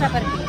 nuestra partida.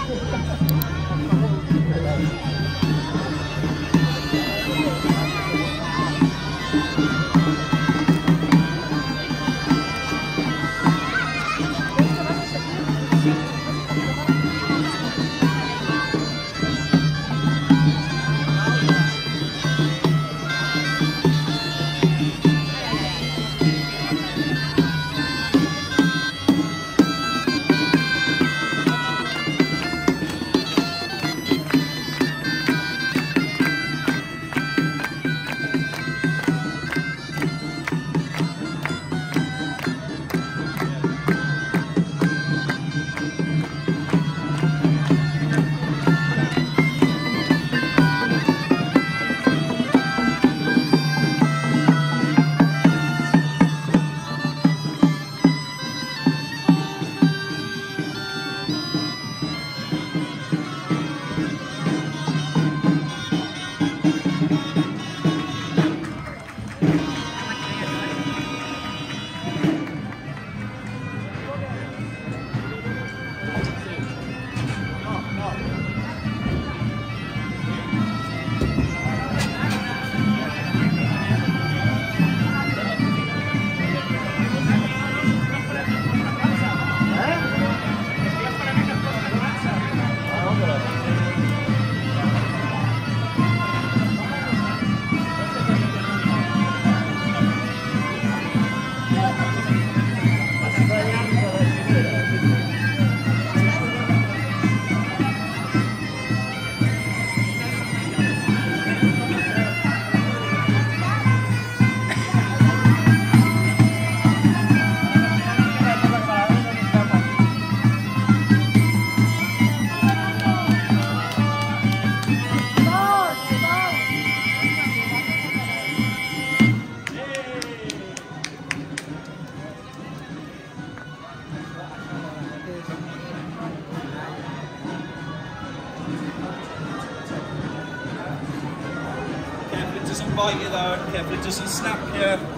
It doesn't snap you.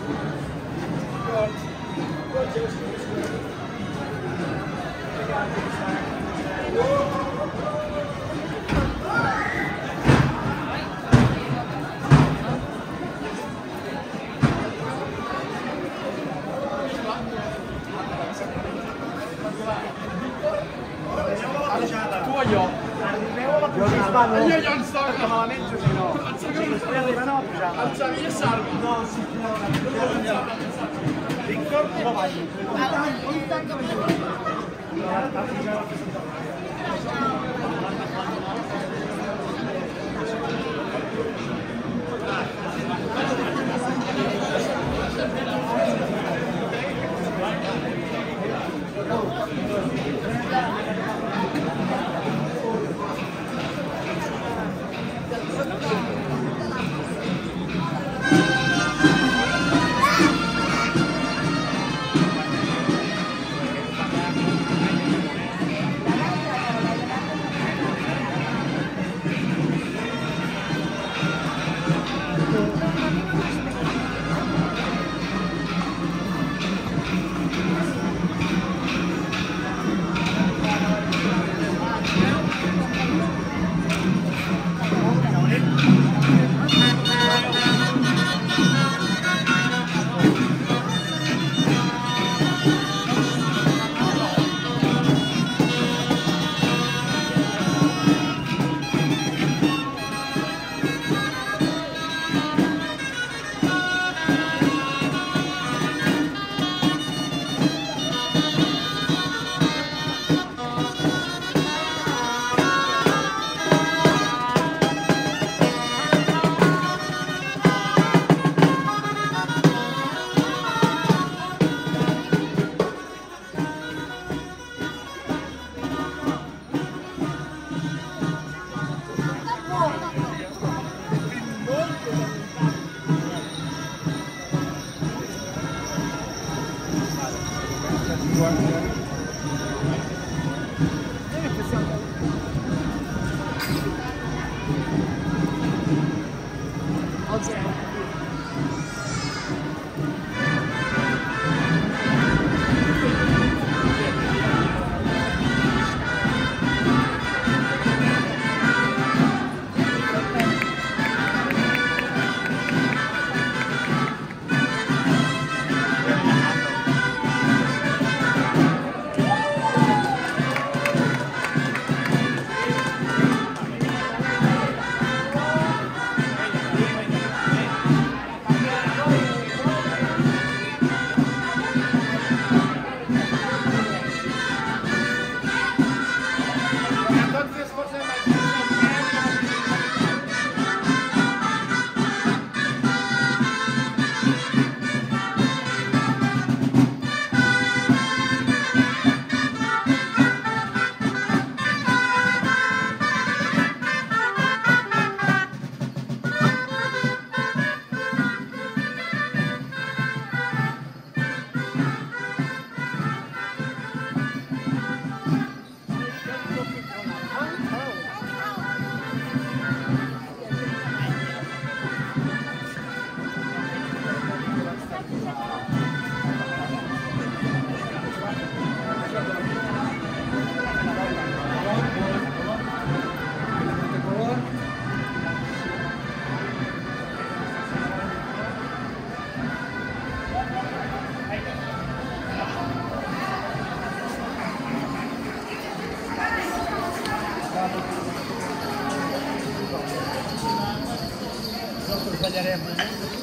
Que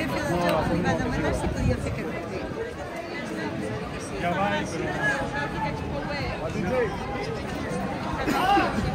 Jefe de trabajo, iba a demanar si podia fer que Ja va, però...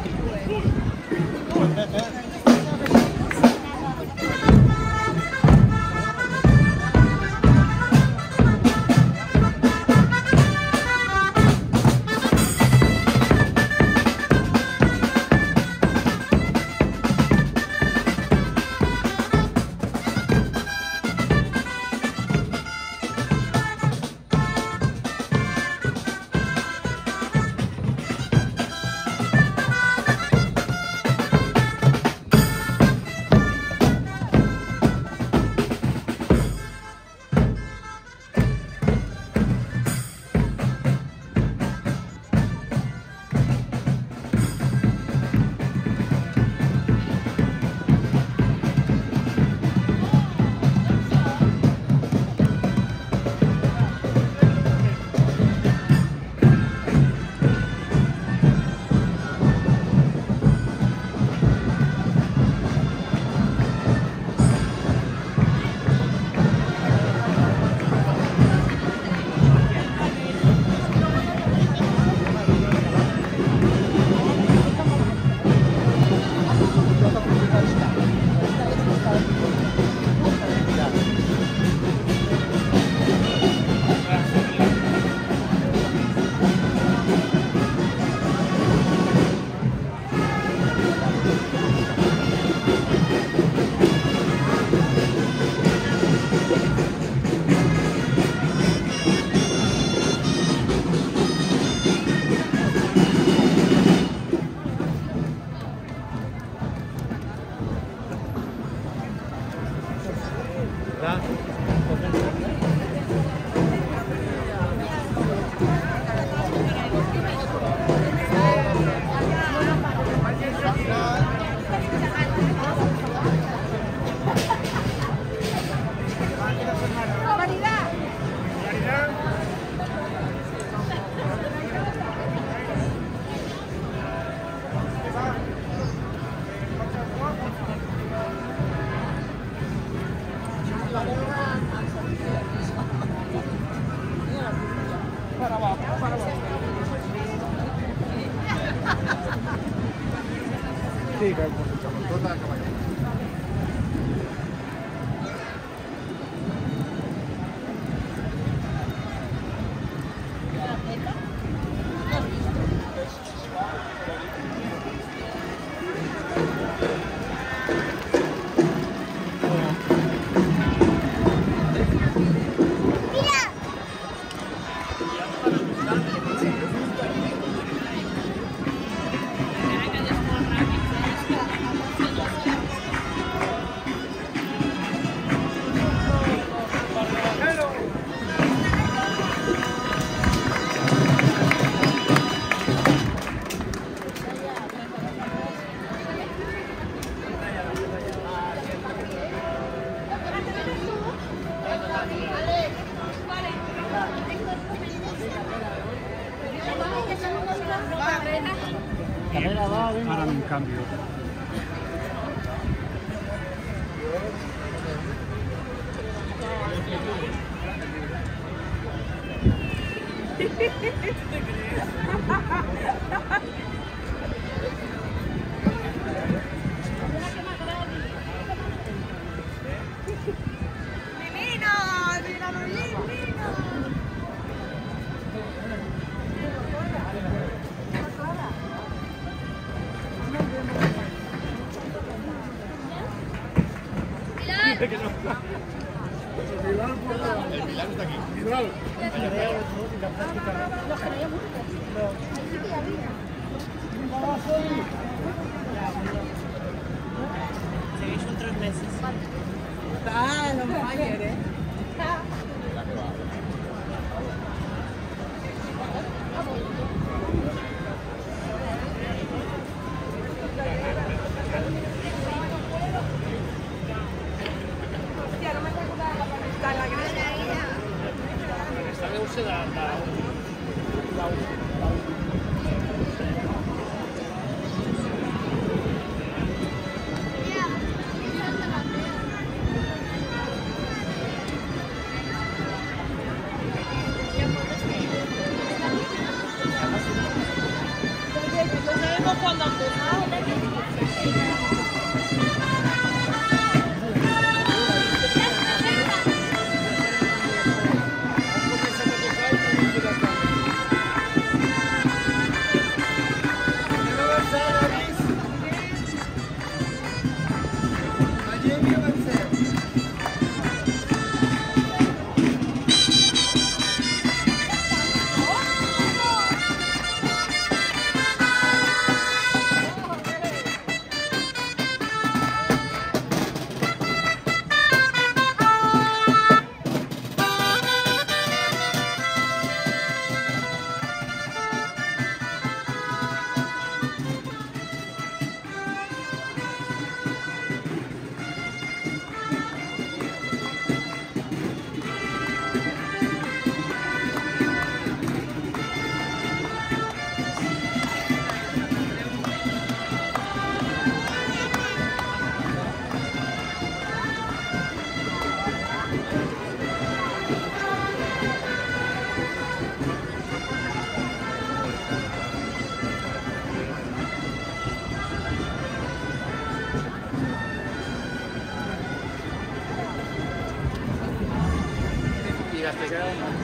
啊。dice no. El Milán está aquí. Milán. Seguís otros meses. Ah, no me va a ¿eh? 你在？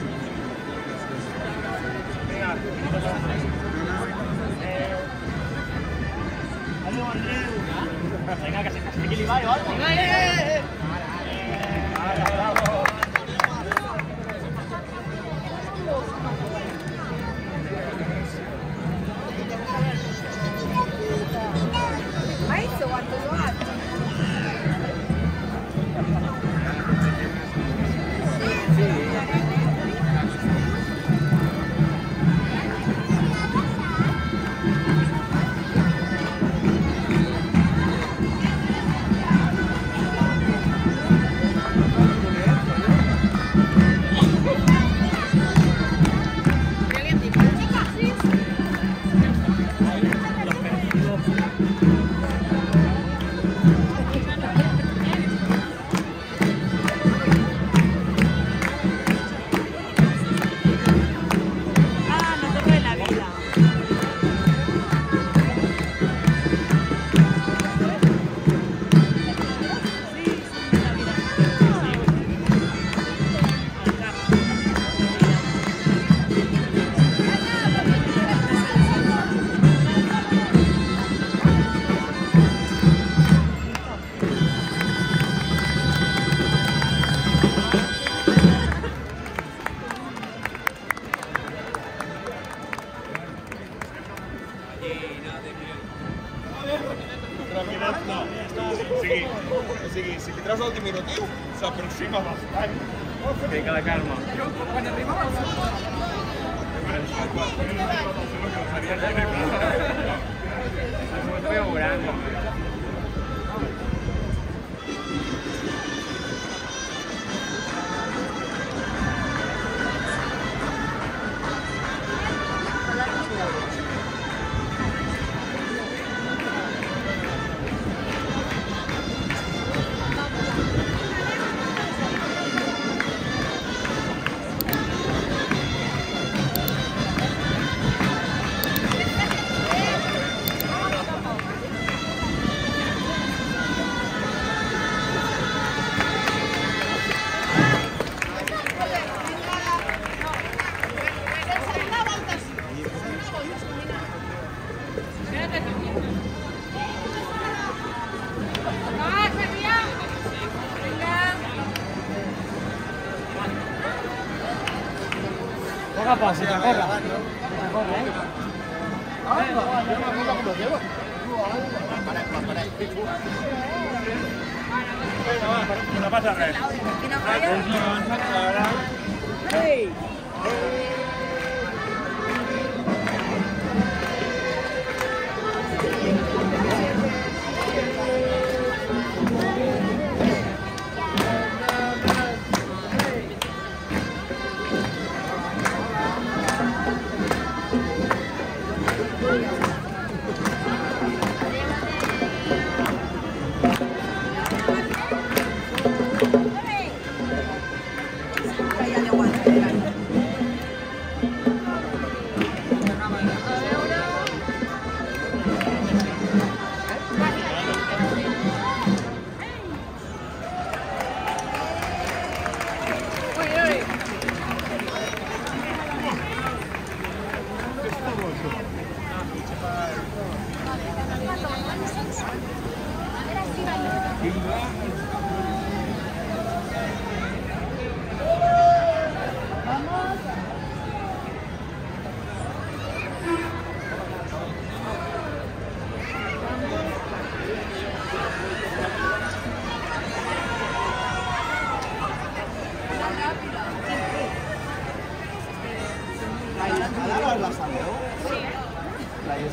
放心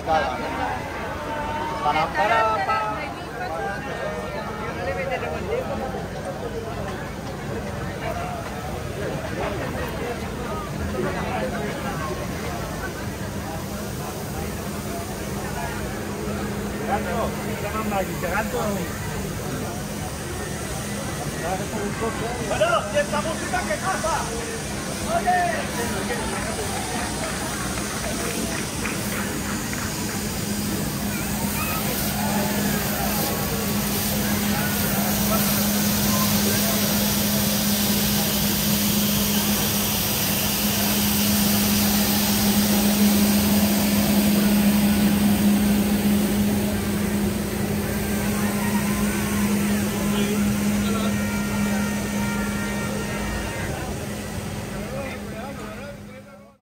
pescado. Para, para, para. Bueno, ¿y esta música qué cosa? ¡Oye!